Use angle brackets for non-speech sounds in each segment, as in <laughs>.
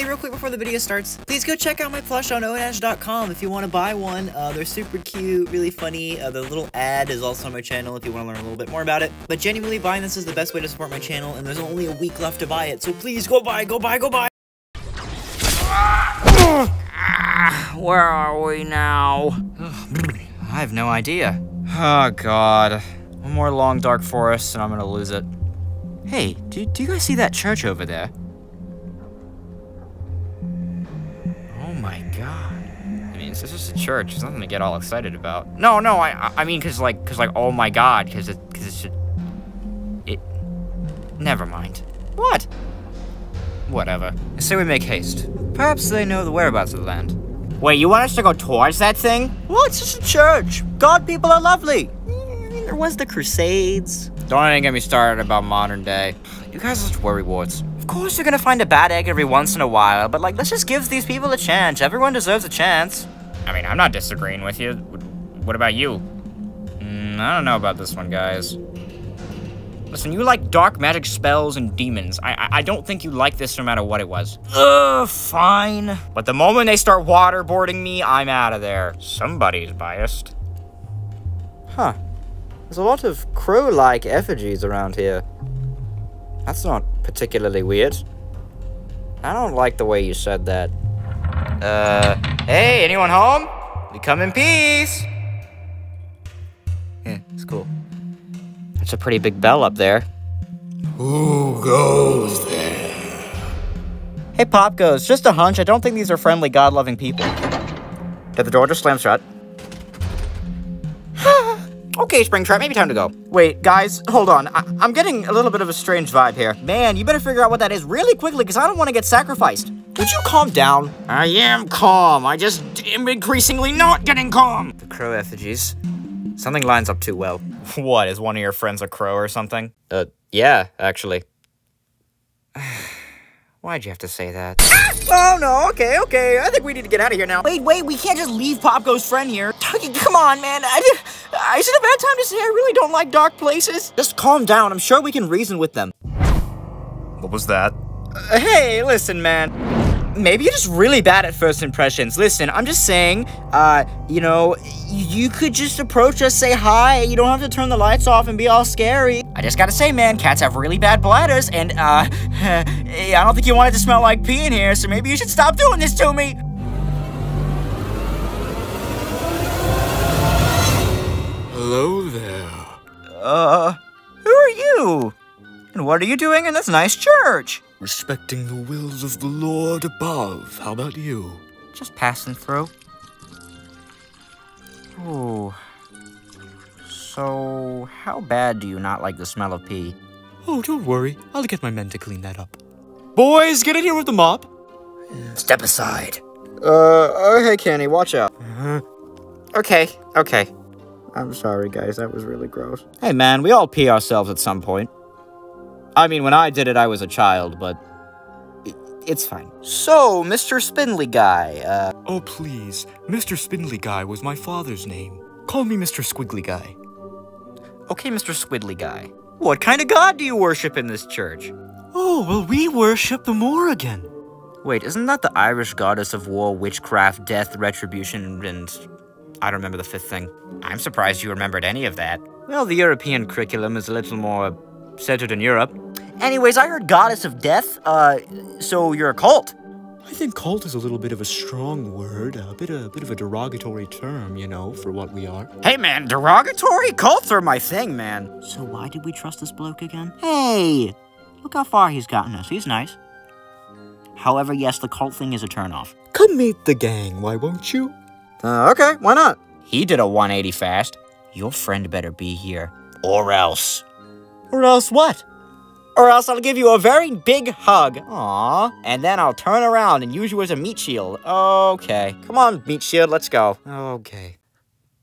Hey, real quick before the video starts, please go check out my plush on ownaj.com if you want to buy one. Uh, they're super cute, really funny. Uh, the little ad is also on my channel if you want to learn a little bit more about it. But genuinely, buying this is the best way to support my channel, and there's only a week left to buy it, so please go buy, go buy, go buy! <sighs> Where are we now? <sighs> I have no idea. Oh god. One more long dark forest and I'm gonna lose it. Hey, do, do you guys see that church over there? My god. I mean, it's just a church. It's nothing to get all excited about. No, no, I I mean, cause like, cause like, oh my god, cause it, cause it's just, it. Never mind. What? Whatever. I say we make haste. Perhaps they know the whereabouts of the land. Wait, you want us to go towards that thing? Well, it's just a church. God people are lovely. Mm, There was the Crusades. Don't even get me started about modern day. You guys are just worry warts. Of course you're gonna find a bad egg every once in a while, but like, let's just give these people a chance. Everyone deserves a chance. I mean, I'm not disagreeing with you. What about you? Mm, I don't know about this one, guys. Listen, you like dark magic spells and demons. I, I I don't think you like this no matter what it was. Ugh, fine. But the moment they start waterboarding me, I'm out of there. Somebody's biased. Huh. There's a lot of crow-like effigies around here. That's not particularly weird. I don't like the way you said that. Uh, hey, anyone home? We come in peace. Yeah, it's cool. That's a pretty big bell up there. Who goes there? Hey, Popgoes. Just a hunch. I don't think these are friendly, God-loving people. Did the door just slam shut? <sighs> <laughs> okay, Springtrap, maybe time to go. Wait, guys, hold on. I I'm getting a little bit of a strange vibe here. Man, you better figure out what that is really quickly, because I don't want to get sacrificed. Would you calm down? I am calm. I just am increasingly not getting calm. The crow effigies. Something lines up too well. <laughs> What, is one of your friends a crow or something? Uh, yeah, actually. <sighs> Why'd you have to say that? oh no, okay, okay. I think we need to get out of here now. Wait, wait, we can't just leave Popgo's friend here. Tucky, come on, man. I, I, is it a bad time to say I really don't like dark places? Just calm down. I'm sure we can reason with them. What was that? Uh, hey, listen, man. Maybe you're just really bad at first impressions. Listen, I'm just saying, uh, you know, you could just approach us, say hi. You don't have to turn the lights off and be all scary. I just gotta say, man, cats have really bad bladders, and, uh, <laughs> I don't think you want it to smell like pee in here, so maybe you should stop doing this to me. Hello there. Uh, who are you? And what are you doing in this nice church? Respecting the wills of the Lord above. How about you? Just passing through. Ooh. So, how bad do you not like the smell of pee? Oh, don't worry. I'll get my men to clean that up. Boys, get in here with the mop. Step aside. Uh, oh, hey, Kenny, watch out. Okay, okay. I'm sorry, guys. That was really gross. Hey, man, we all pee ourselves at some point. I mean, when I did it, I was a child, but it's fine. So, Mr. Spindly Guy, uh, Oh, please. Mr. Spindly Guy was my father's name. Call me Mr. Squiggly Guy. okay, Mr. Squiddly Guy. What kind of god do you worship in this church? Oh, well, we worship the Morrigan. Wait, isn't that the Irish goddess of war, witchcraft, death, retribution, and I don't remember the fifth thing. I'm surprised you remembered any of that. Well, the European curriculum is a little more centered in Europe. Anyways, I heard goddess of death. Uh, so you're a cult? I think cult is a little bit of a strong word, a bit, a bit of a derogatory term, you know, for what we are. Hey, man, derogatory cults are my thing, man. So why did we trust this bloke again? Hey, look how far he's gotten us. He's nice. However, yes, the cult thing is a turnoff. Come meet the gang, why won't you? Uh, okay, why not? He did a 180 fast. Your friend better be here, or else. Or else what? Or else I'll give you a very big hug. Aww. And then I'll turn around and use you as a meat shield. Okay. Come on, meat shield, let's go. Okay.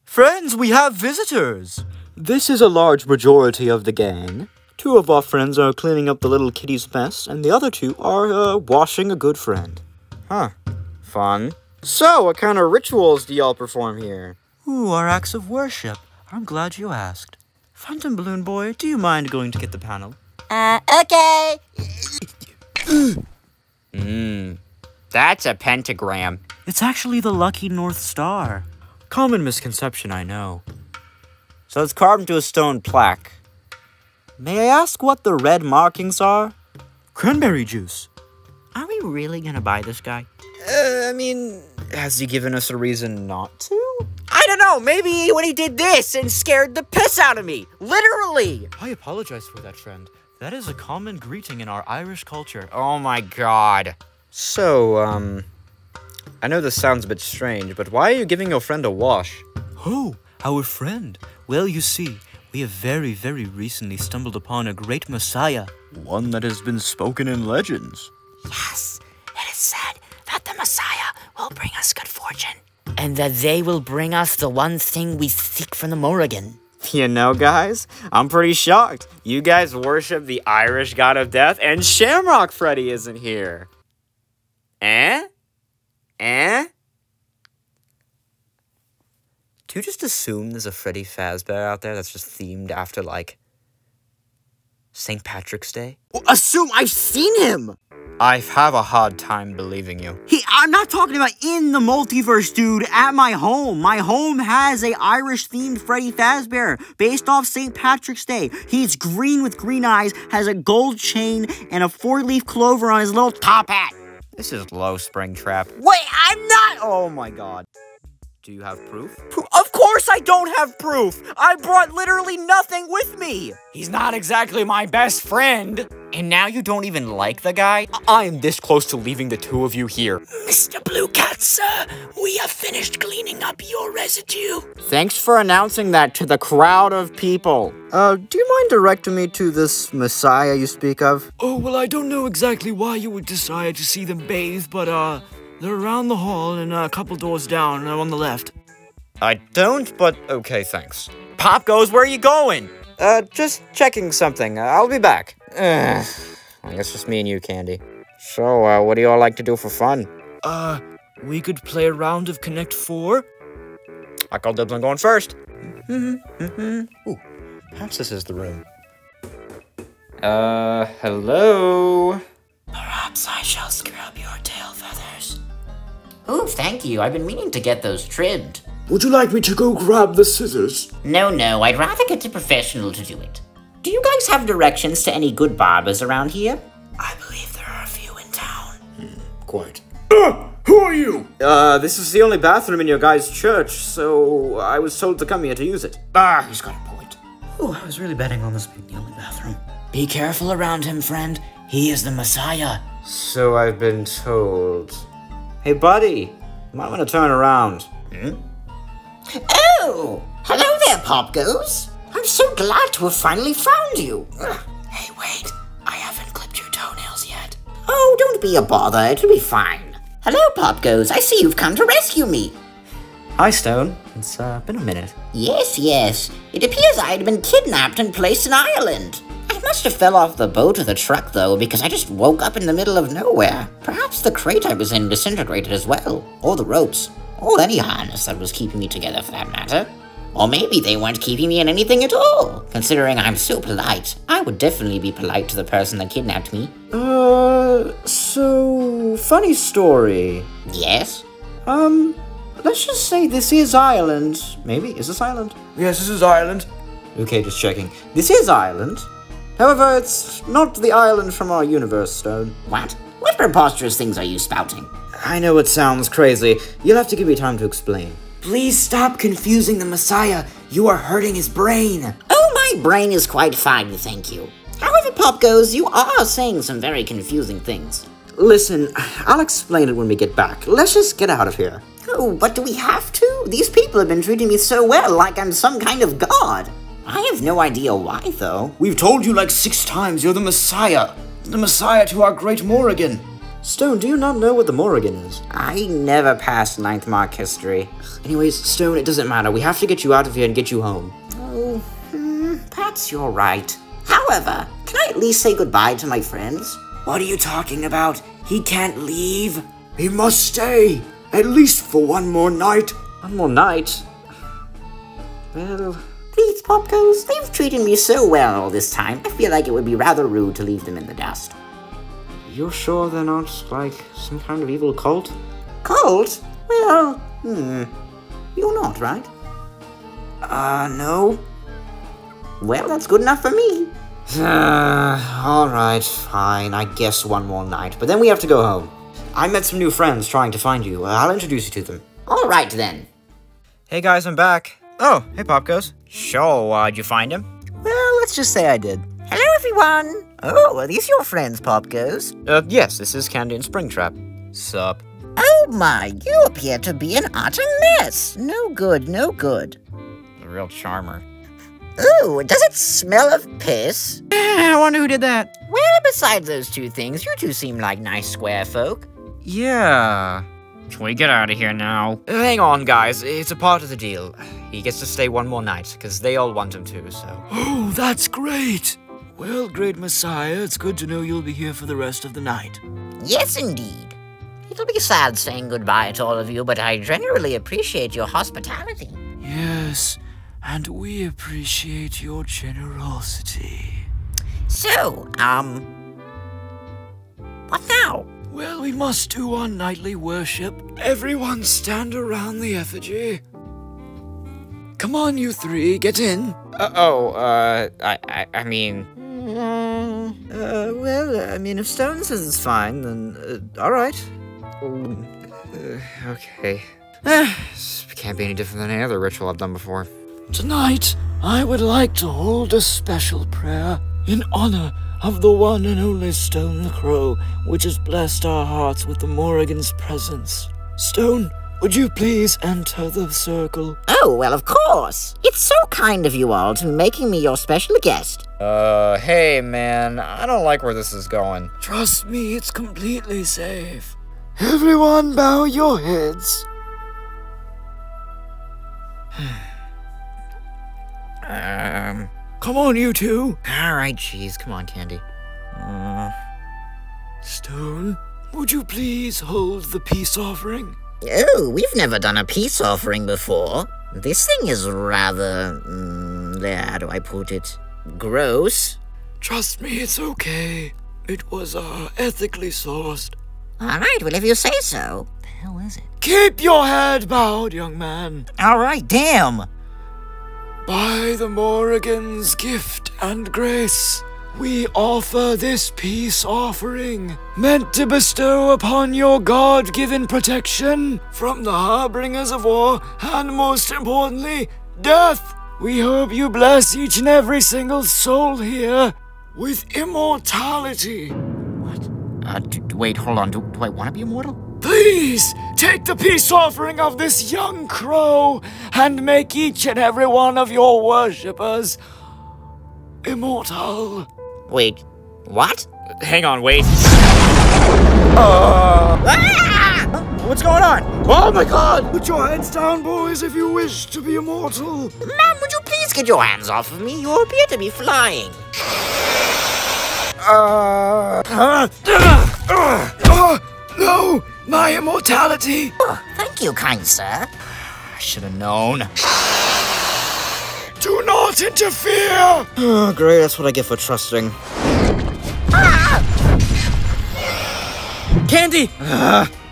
Friends, we have visitors. This is a large majority of the gang. Two of our friends are cleaning up the little kitty's mess, and the other two are, uh, washing a good friend. Huh. Fun. So, what kind of rituals do y'all perform here? Ooh, our acts of worship. I'm glad you asked. Phantom Balloon Boy, do you mind going to get the panel? Uh, okay. Mmm. That's a pentagram. It's actually the lucky North Star. Common misconception, I know. So it's carved into a stone plaque. May I ask what the red markings are? Cranberry juice. Are we really gonna buy this guy? Uh, I mean, has he given us a reason not to? I don't know, maybe when he did this and scared the piss out of me. Literally! I apologize for that, friend. That is a common greeting in our Irish culture. Oh my god. So, um, I know this sounds a bit strange, but why are you giving your friend a wash? Who? our friend. Well, you see, we have very, very recently stumbled upon a great messiah. One that has been spoken in legends. Yes, it is said that the Messiah will bring us good fortune. And that they will bring us the one thing we seek from the Morrigan. You know, guys, I'm pretty shocked. You guys worship the Irish god of death, and Shamrock Freddy isn't here. Eh? Eh? Do you just assume there's a Freddy Fazbear out there that's just themed after, like, St. Patrick's Day? Assume I've seen him! I have a hard time believing you. He, I'm not talking about in the multiverse, dude. At my home, my home has a Irish-themed Freddy Fazbear based off St. Patrick's Day. He's green with green eyes, has a gold chain, and a four-leaf clover on his little top hat. This is low, Springtrap. Wait, I'm not. Oh my god. Do you have proof? Of course, I don't have proof. I brought literally nothing with me. He's not exactly my best friend. And now you don't even like the guy? I am this close to leaving the two of you here. Mr. Blue Cat, sir, we have finished cleaning up your residue. Thanks for announcing that to the crowd of people. Uh, do you mind directing me to this messiah you speak of? Oh, well, I don't know exactly why you would desire to see them bathe, but, uh, they're around the hall and a couple doors down uh, on the left. I don't, but okay, thanks. Popgoes, where are you going? Uh, just checking something. Uh, I'll be back. Ugh. I guess just me and you, Candy. So, uh, what do you all like to do for fun? Uh, we could play a round of Connect 4? I call dibs on going first. Hmm. Hmm. Ooh, perhaps this is the room. Uh, hello? Perhaps I shall scrub your tail feathers. Oh, thank you. I've been meaning to get those trimmed. Would you like me to go grab the scissors? No, no, I'd rather get a professional to do it. Do you guys have directions to any good barbers around here? I believe there are a few in town. Quite. Ah! Who are you? Uh, this is the only bathroom in your guys' church, so I was told to come here to use it. Ah, he's got a point. Oh, I was really betting on this being the only bathroom. Be careful around him, friend. He is the Messiah. So I've been told. Hey, buddy, you might want to turn around. Hmm? Oh! Hello there, Popgoes. I'm so glad to have finally found you. Hey, wait. I haven't clipped your toenails yet. Oh, don't be a bother. It'll be fine. Hello, Popgoes. I see you've come to rescue me. Hi, Stone. It's uh, been a minute. Yes, yes. It appears I had been kidnapped and placed in Ireland. I must have fell off the boat or the truck, though, because I just woke up in the middle of nowhere. Perhaps the crate I was in disintegrated as well, or the ropes, or any harness that was keeping me together for that matter. Or maybe they weren't keeping me in anything at all. Considering I'm so polite, I would definitely be polite to the person that kidnapped me. Uh, so funny story. Yes? Um, let's just say this is Ireland. Maybe is this Ireland? Yes, this is Ireland. Okay, just checking. This is Ireland. However, it's not the island from our universe, Stone. What? What preposterous things are you spouting? I know it sounds crazy. You'll have to give me time to explain. Please stop confusing the Messiah. You are hurting his brain. Oh, my brain is quite fine, thank you. However, Popgoes, you are saying some very confusing things. Listen, I'll explain it when we get back. Let's just get out of here. Oh, but do we have to? These people have been treating me so well, like I'm some kind of god. I have no idea why, though. We've told you like six times you're the Messiah. The Messiah to our great Morrigan. Stone, do you not know what the Morrigan is? I never passed ninth mark history. Anyways, Stone, it doesn't matter. We have to get you out of here and get you home. Oh, hmm, perhaps you're right. However, can I at least say goodbye to my friends? What are you talking about? He can't leave. He must stay, at least for one more night. One more night. Well, Please, Popgoes, they've treated me so well all this time, I feel like it would be rather rude to leave them in the dust. You're sure they're not, like, some kind of evil cult? Cult? Well, hmm. You're not, right? Uh, no. Well, that's good enough for me. <sighs> Uh, alright, fine. I guess one more night. But then we have to go home. I met some new friends trying to find you. I'll introduce you to them. All right, then. Hey guys, I'm back. Oh, hey Popgoes. So, uh, did you find him? Well, let's just say I did. Hello, everyone. Oh, are these your friends, Popgoes? Uh, yes, this is Candy and Springtrap. Sup? Oh my, you appear to be an utter mess. No good, no good. A real charmer. Ooh, does it smell of piss? <sighs> I wonder who did that. Well, besides those two things, you two seem like nice square folk. Yeah. Can we get out of here now? Hang on, guys. It's a part of the deal. He gets to stay one more night, because they all want him to, so. Oh, that's great. Well, great Messiah, it's good to know you'll be here for the rest of the night. Yes, indeed. It'll be sad saying goodbye to all of you, but I generally appreciate your hospitality. Yes, and we appreciate your generosity. So, um. What now? Well, we must do our nightly worship. Everyone stand around the effigy. Come on, you three, get in. Uh, oh, uh, I, I, I mean, Uh, well, I mean, if Stone says it's fine, then, uh, alright. Uh, okay. Eh, <sighs> this can't be any different than any other ritual I've done before. Tonight, I would like to hold a special prayer in honor of the one and only Stone the Crow, which has blessed our hearts with the Morrigan's presence. Stone, would you please enter the circle? Oh, well, of course. It's so kind of you all to be making me your special guest. uh, hey, man, I don't like where this is going. Trust me, it's completely safe. Everyone, bow your heads. Um, Come on, you two. Alright, jeez, come on, Candy. Stone, would you please hold the peace offering? Oh, we've never done a peace offering before. This thing is rather. Mm, how do I put it? Gross. Trust me, it's okay. It was uh, ethically sourced. All right, well, if you say so. The hell is it? Keep your head bowed, young man. All right, damn. By the Morrigan's gift and grace, we offer this peace offering, meant to bestow upon your God given protection from the harbingers of war, and most importantly, death. We hope you bless each and every single soul here with immortality. What? Uh, wait, hold on. Do, do I want to be immortal? Please take the peace offering of this young crow and make each and every one of your worshippers immortal. Wait, what? hang on, wait. Uh, ah! What's going on? Oh my god! Put your heads down, boys, if you wish to be immortal. Ma'am, would you please get your hands off of me? You appear to be flying. Oh, no! My immortality! Oh, thank you, kind sir. I should have known. Do not interfere! Oh, great, that's what I get for trusting. Candy!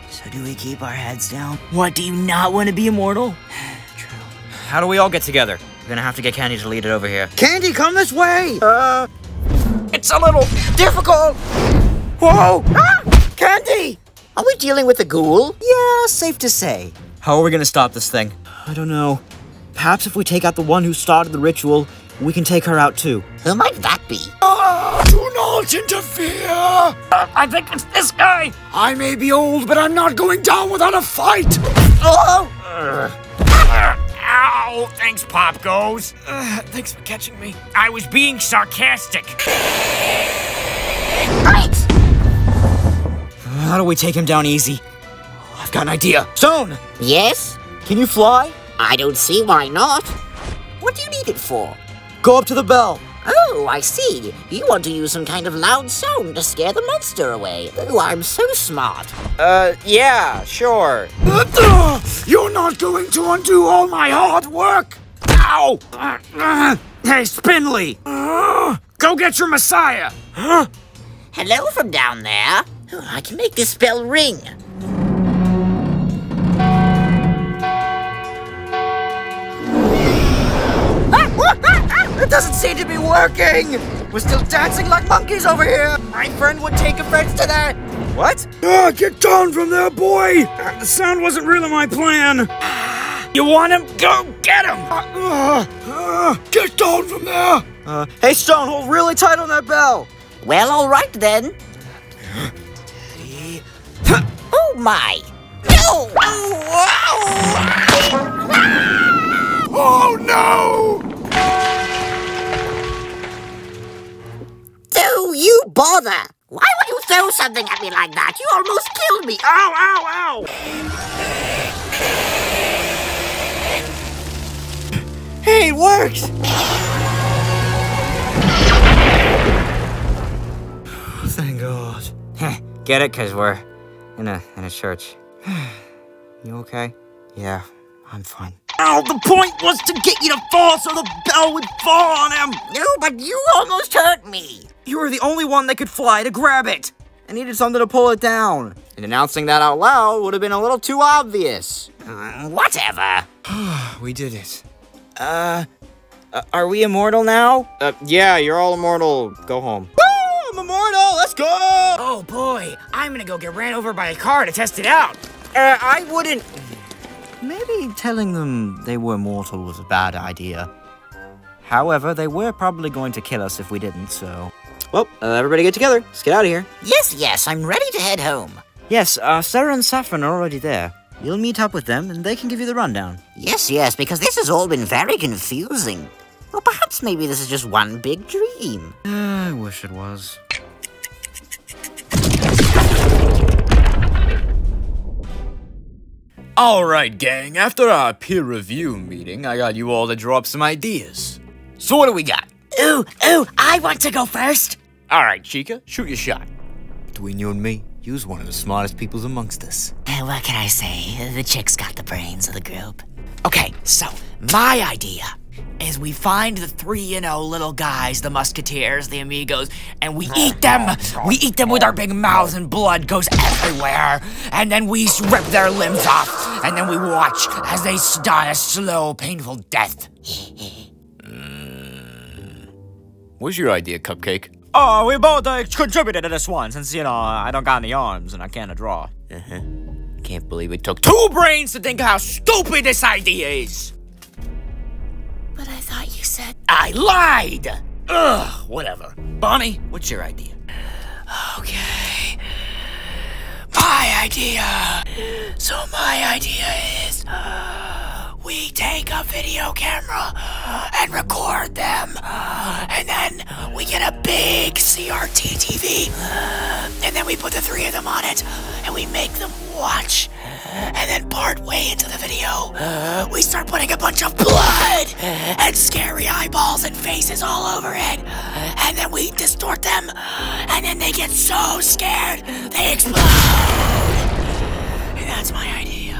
So do we keep our heads down? What, do you not want to be immortal? <sighs> True. How do we all get together? We're gonna have to get Candy to lead it over here. Candy, come this way! Uh, it's a little difficult. Whoa! Ah! Candy! Are we dealing with a ghoul? Yeah, safe to say. How are we gonna stop this thing? I don't know. Perhaps if we take out the one who started the ritual, we can take her out too. Who might that be? Ah, do not interfere! I think it's this guy. I may be old, but I'm not going down without a fight! Oh! Ow! Thanks, Popgoes. Uh, thanks for catching me. I was being sarcastic. Right! How do we take him down easy? I've got an idea. Stone, Yes? can you fly? I don't see why not. What do you need it for? Go up to the bell. Oh, I see. You want to use some kind of loud sound to scare the monster away. Oh, I'm so smart. Uh, yeah, sure. <laughs> You're not going to undo all my hard work! Ow! <clears throat> Hey, Spindly! <clears throat> Go get your Messiah! Hello from down there. Oh, I can make this bell ring. It doesn't seem to be working! We're still dancing like monkeys over here! My friend would take offense to that! What? Ah, get down from there, boy! Uh, the sound wasn't really my plan. You want him? Go get him! Uh, uh, get down from there! Uh, hey Stone, hold really tight on that bell! Well, all right then. <gasps> <gasps> oh my! No! Oh no! Do you bother? Why would you throw something at me like that? You almost killed me. Ow, ow, ow! Hey, it works! <sighs> Thank God. <laughs> Get it? Cause we're in a in a church. <sighs> you okay? Yeah, I'm fine. Ow, the point was to get you to fall so the bell would fall on him! No, but you almost hurt me. You were the only one that could fly to grab it! I needed something to pull it down. And announcing that out loud would have been a little too obvious. Mm, whatever. <sighs> We did it. Uh, uh, are we immortal now? Uh, yeah, you're all immortal. Go home. Woo! I'm immortal! Let's go! Oh boy, I'm gonna go get ran over by a car to test it out. Uh, I wouldn't. Maybe telling them they were mortal was a bad idea. However, they were probably going to kill us if we didn't, so. Well, uh, everybody get together. Let's get out of here. Yes, yes, I'm ready to head home. Yes, uh, Sarah and Saffron are already there. You'll meet up with them, and they can give you the rundown. Yes, yes, because this has all been very confusing. Or perhaps maybe this is just one big dream. <sighs> I wish it was. Alright, gang, after our peer review meeting, I got you all to drop some ideas. So what do we got? Ooh, ooh, I want to go first. Alright, Chica, shoot your shot. Between you and me, you's one of the smartest peoples amongst us. Uh, what can I say? The chick's got the brains of the group. Okay, so my idea is we find the three, you know, little guys, the musketeers, the amigos, and we eat them. We eat them with our big mouths and blood goes everywhere. And then we rip their limbs off, and then we watch as they die a slow, painful death. What's your idea, Cupcake? Oh, we both uh, contributed to this one, since, you know, I don't got any arms and I can't draw. Can't believe it took two brains to think how stupid this idea is. But I thought you said. I lied! Ugh, whatever. Bonnie, what's your idea? <sighs> Okay. My idea. So my idea is <sighs> we take a video camera uh, and record them. Uh, and then we get a big CRT TV. Uh, and then we put the three of them on it and we make them watch. And then part way into the video, we start putting a bunch of blood and scary eyeballs and faces all over it. And then we distort them. And then they get so scared, they explode. And that's my idea.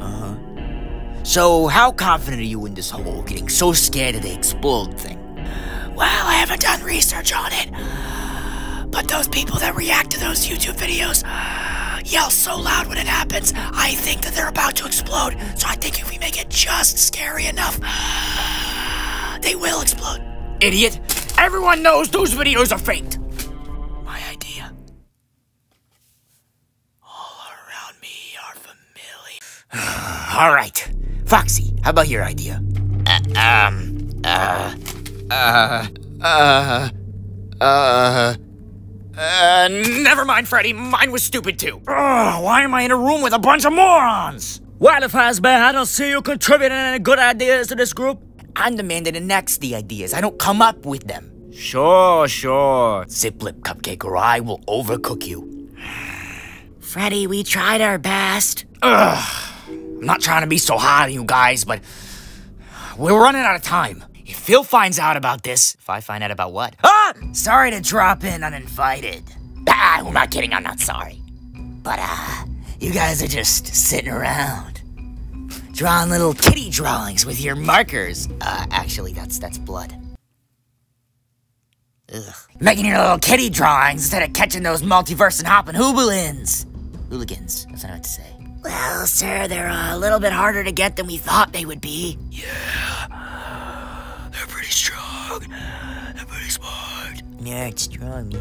Uh huh. So, how confident are you in this whole getting so scared that they explode thing? Well, I haven't done research on it. But those people that react to those YouTube videos yell so loud when it happens, I think that they're about to explode. So I think if we make it just scary enough, they will explode. Idiot! Everyone knows those videos are faked! My idea. All around me are familiar. <sighs> Alright. Foxy, how about your idea? Um, uh, Uh, uh, uh, uh, never mind, Freddy. Mine was stupid too. Ugh, why am I in a room with a bunch of morons? Well, Fazbear, I don't see you contributing any good ideas to this group. I'm the man that enacts the ideas. I don't come up with them. Sure, sure. Zip lip cupcake, or I will overcook you. <sighs> Freddy, we tried our best. Ugh. I'm not trying to be so hard on you guys, but we're running out of time. If Phil finds out about this, If I find out about what? ah, Sorry to drop in uninvited. ah, I'm not kidding. I'm not sorry. But, uh, you guys are just sitting around. Drawing little kitty drawings with your markers. Uh, actually, that's that's blood. Ugh. Making your little kitty drawings instead of catching those multiverse and hopping hooligans. Hooligans, that's what I meant to say. Well, sir, they're uh, a little bit harder to get than we thought they would be. Yeah. They're pretty strong. They're pretty smart. Yeah, it's strong.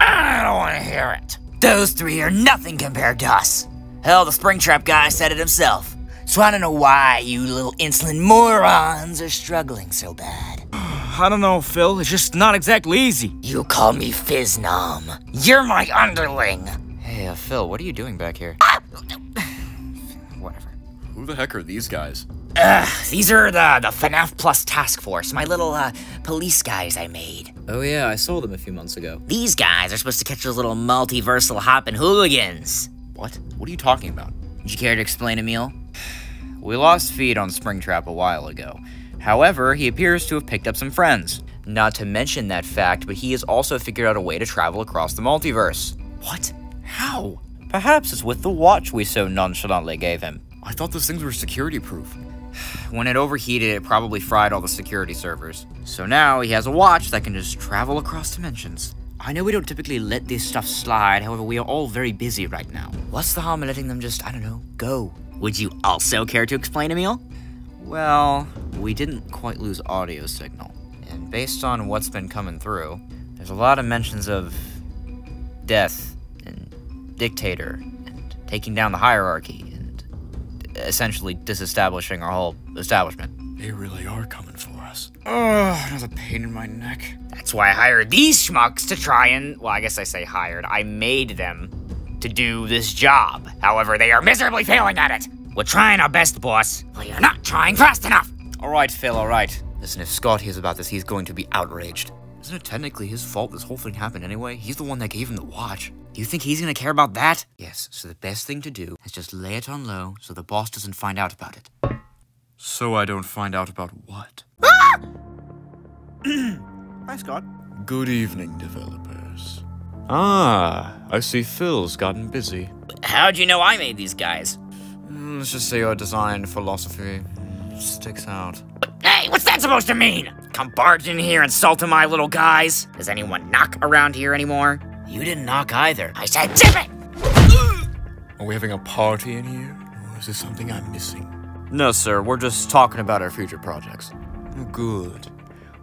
I don't want to hear it. Those three are nothing compared to us. Hell, the Springtrap guy said it himself. So I don't know why you little insolent morons are struggling so bad. <sighs> I don't know, Phil. It's just not exactly easy. You call me Fiznom. You're my underling. Hey, uh, Phil, what are you doing back here? <sighs> Whatever. Who the heck are these guys? Ugh, these are the, the FNAF Plus Task Force, my little uh, police guys I made. Oh yeah, I saw them a few months ago. These guys are supposed to catch those little multiversal hopping hooligans. What? What are you talking about? Would you care to explain, Emil? <sighs> We lost feed on Springtrap a while ago. However, he appears to have picked up some friends. Not to mention that fact, but he has also figured out a way to travel across the multiverse. What? How? Perhaps it's with the watch we so nonchalantly gave him. I thought those things were security proof. When it overheated, it probably fried all the security servers. So now he has a watch that can just travel across dimensions. I know we don't typically let this stuff slide, however, we are all very busy right now. What's the harm in letting them just, I don't know, go? Would you also care to explain, Emil? Well, we didn't quite lose audio signal. And based on what's been coming through, there's a lot of mentions of death and dictator and taking down the hierarchy and essentially disestablishing our whole establishment. They really are coming for us. Oh, another pain in my neck. That's why I hired these schmucks to try and, well, I guess I say hired. I made them to do this job. However, they are miserably failing at it. We're trying our best, boss. Well, you're not trying fast enough. All right, Phil, all right. Listen, if Scott hears about this, he's going to be outraged. Isn't it technically his fault this whole thing happened anyway? He's the one that gave him the watch. Do you think he's gonna care about that? Yes, so the best thing to do is just lay it on low so the boss doesn't find out about it. So I don't find out about what? Ah! <clears throat> Hi, Scott. Good evening, developers. Ah, I see Phil's gotten busy. How'd you know I made these guys? Mm, Let's just say your design philosophy sticks out. Hey, what's that supposed to mean? Come barging in here and insulting my little guys? Does anyone knock around here anymore? You didn't knock either. I said zip it! Are we having a party in here? Or is this something I'm missing? No, sir, we're just talking about our future projects. Good.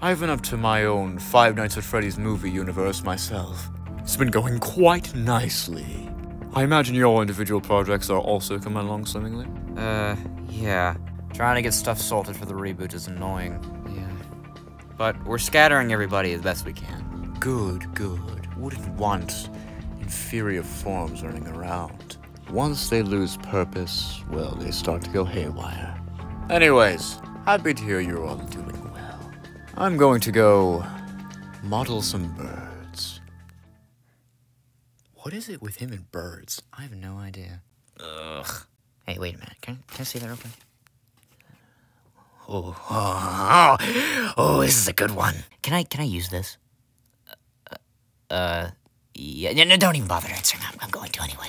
I've been up to my own Five Nights at Freddy's movie universe myself. It's been going quite nicely. I imagine your individual projects are also coming along swimmingly. Uh, yeah. Trying to get stuff sorted for the reboot is annoying. Yeah. But we're scattering everybody as best we can. Good, good. Wouldn't want inferior forms running around. Once they lose purpose, well, they start to go haywire. Anyways, happy to hear you're all doing well. I'm going to go model some birds. What is it with him and birds? I have no idea. Ugh. Hey, wait a minute. Can, can I see that real quick? Oh, oh, <laughs> oh, oh, this is a good one. Can I can I use this? Uh, uh yeah, no, don't even bother answering. I'm, I'm going to anyway.